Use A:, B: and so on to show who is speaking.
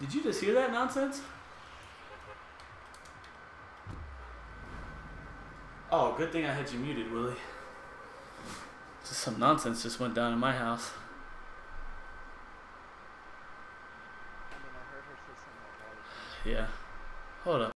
A: Did you
B: just hear that nonsense? Oh, good thing I had you muted, Willie. Just some nonsense just went down in my house. Yeah. Hold up.